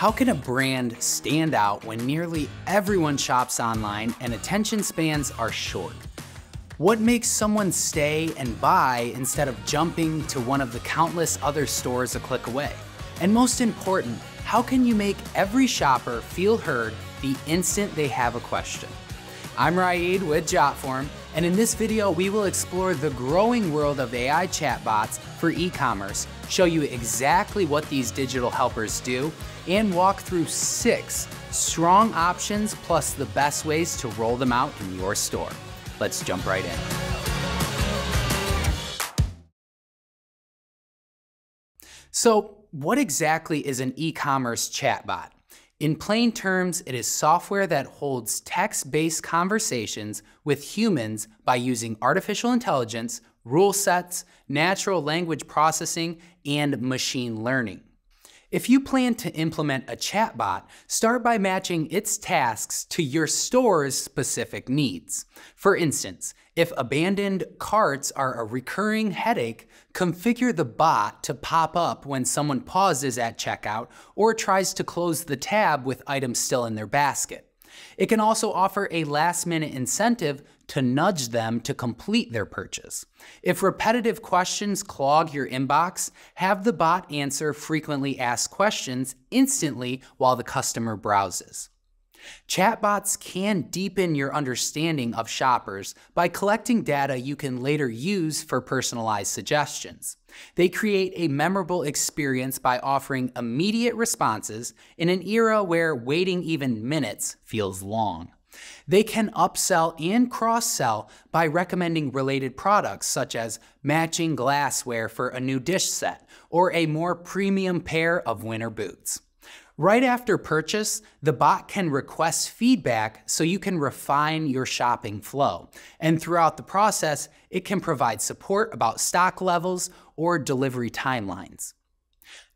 How can a brand stand out when nearly everyone shops online and attention spans are short? What makes someone stay and buy instead of jumping to one of the countless other stores a click away? And most important, how can you make every shopper feel heard the instant they have a question? I'm Raed with Jotform, and in this video, we will explore the growing world of AI chatbots for e-commerce, show you exactly what these digital helpers do, and walk through six strong options plus the best ways to roll them out in your store. Let's jump right in. So, what exactly is an e-commerce chatbot? In plain terms, it is software that holds text-based conversations with humans by using artificial intelligence, rule sets, natural language processing, and machine learning. If you plan to implement a chatbot, start by matching its tasks to your store's specific needs. For instance, if abandoned carts are a recurring headache, configure the bot to pop up when someone pauses at checkout or tries to close the tab with items still in their basket. It can also offer a last minute incentive to nudge them to complete their purchase. If repetitive questions clog your inbox, have the bot answer frequently asked questions instantly while the customer browses. Chatbots can deepen your understanding of shoppers by collecting data you can later use for personalized suggestions. They create a memorable experience by offering immediate responses in an era where waiting even minutes feels long. They can upsell and cross sell by recommending related products such as matching glassware for a new dish set or a more premium pair of winter boots. Right after purchase, the bot can request feedback so you can refine your shopping flow. And throughout the process, it can provide support about stock levels or delivery timelines.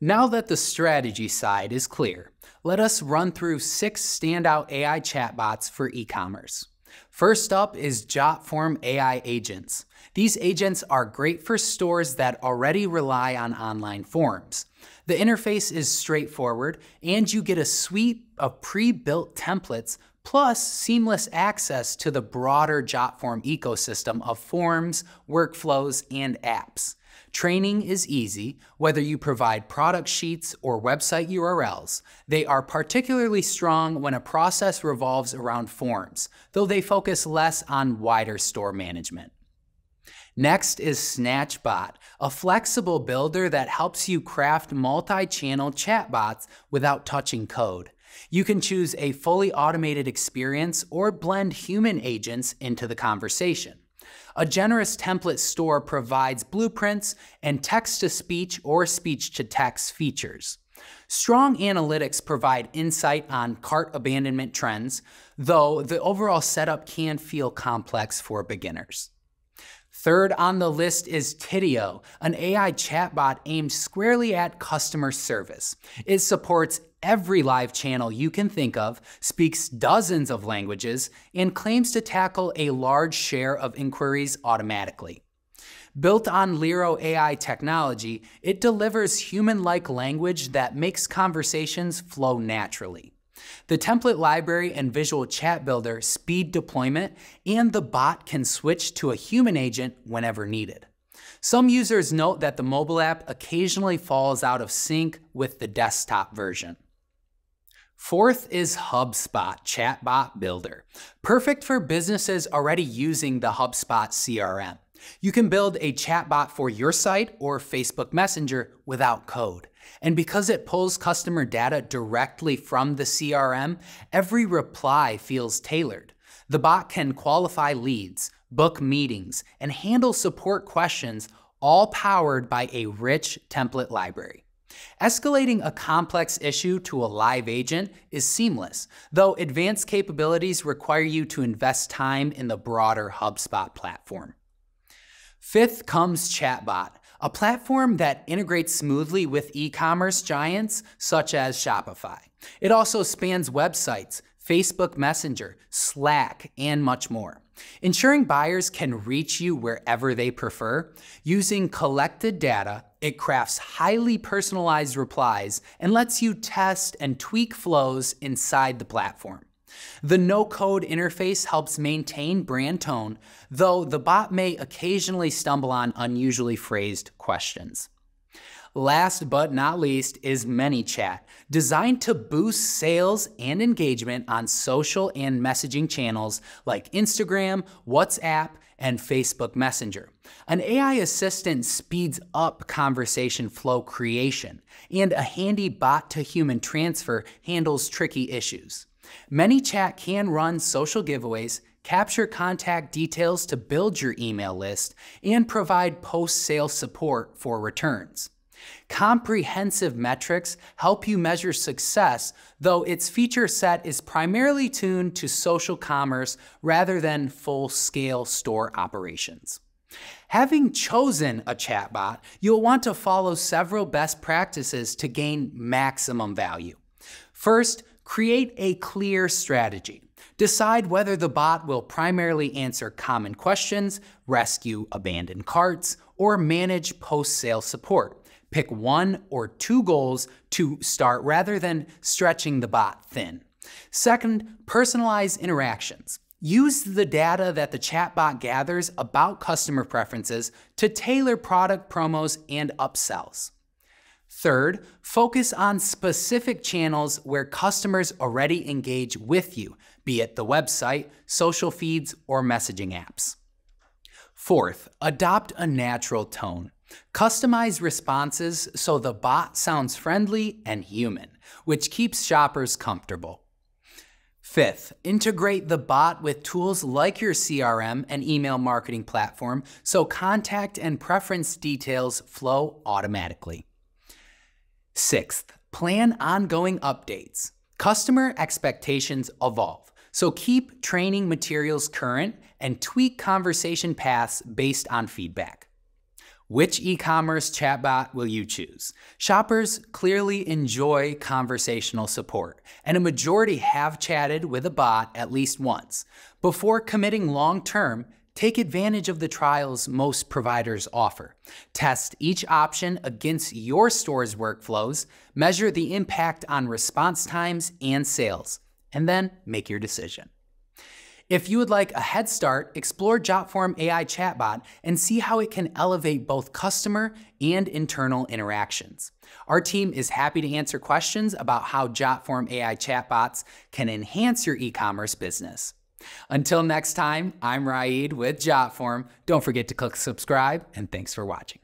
Now that the strategy side is clear, let us run through six standout AI chatbots for e-commerce. First up is Jotform AI agents. These agents are great for stores that already rely on online forms. The interface is straightforward, and you get a suite of pre-built templates plus seamless access to the broader Jotform ecosystem of forms, workflows, and apps. Training is easy, whether you provide product sheets or website URLs. They are particularly strong when a process revolves around forms, though they focus less on wider store management. Next is SnatchBot, a flexible builder that helps you craft multi-channel chatbots without touching code. You can choose a fully automated experience or blend human agents into the conversation. A generous template store provides blueprints and text-to-speech or speech-to-text features. Strong analytics provide insight on cart abandonment trends, though the overall setup can feel complex for beginners. Third on the list is Tidio, an AI chatbot aimed squarely at customer service. It supports every live channel you can think of, speaks dozens of languages, and claims to tackle a large share of inquiries automatically. Built on Lyro AI technology, it delivers human-like language that makes conversations flow naturally. The template library and visual chat builder speed deployment, and the bot can switch to a human agent whenever needed. Some users note that the mobile app occasionally falls out of sync with the desktop version. Fourth is HubSpot Chatbot Builder, perfect for businesses already using the HubSpot CRM. You can build a chatbot for your site or Facebook Messenger without code. And because it pulls customer data directly from the CRM, every reply feels tailored. The bot can qualify leads, book meetings, and handle support questions, all powered by a rich template library. Escalating a complex issue to a live agent is seamless, though advanced capabilities require you to invest time in the broader HubSpot platform. Fifth comes Chatbot, a platform that integrates smoothly with e-commerce giants such as Shopify. It also spans websites, Facebook Messenger, Slack, and much more. Ensuring buyers can reach you wherever they prefer, using collected data, It crafts highly personalized replies and lets you test and tweak flows inside the platform. The no code interface helps maintain brand tone, though the bot may occasionally stumble on unusually phrased questions. Last but not least is ManyChat, designed to boost sales and engagement on social and messaging channels like Instagram, WhatsApp, and Facebook Messenger. An AI assistant speeds up conversation flow creation, and a handy bot to human transfer handles tricky issues. ManyChat can run social giveaways, capture contact details to build your email list, and provide post sale support for returns. Comprehensive metrics help you measure success, though its feature set is primarily tuned to social commerce rather than full scale store operations. Having chosen a chatbot, you'll want to follow several best practices to gain maximum value. First, create a clear strategy. Decide whether the bot will primarily answer common questions, rescue abandoned carts, or manage post sale support. Pick one or two goals to start rather than stretching the bot thin. Second, personalize interactions. Use the data that the chatbot gathers about customer preferences to tailor product promos and upsells. Third, focus on specific channels where customers already engage with you, be it the website, social feeds, or messaging apps. Fourth, adopt a natural tone. Customize responses so the bot sounds friendly and human, which keeps shoppers comfortable. Fifth, integrate the bot with tools like your CRM and email marketing platform so contact and preference details flow automatically. Sixth, plan ongoing updates. Customer expectations evolve, so keep training materials current and tweak conversation paths based on feedback. Which e commerce chatbot will you choose? Shoppers clearly enjoy conversational support, and a majority have chatted with a bot at least once. Before committing long term, take advantage of the trials most providers offer. Test each option against your store's workflows, measure the impact on response times and sales, and then make your decision. If you would like a head start, explore Jotform AI Chatbot and see how it can elevate both customer and internal interactions. Our team is happy to answer questions about how Jotform AI chatbots can enhance your e-commerce business. Until next time, I'm Raed with Jotform. Don't forget to click subscribe and thanks for watching.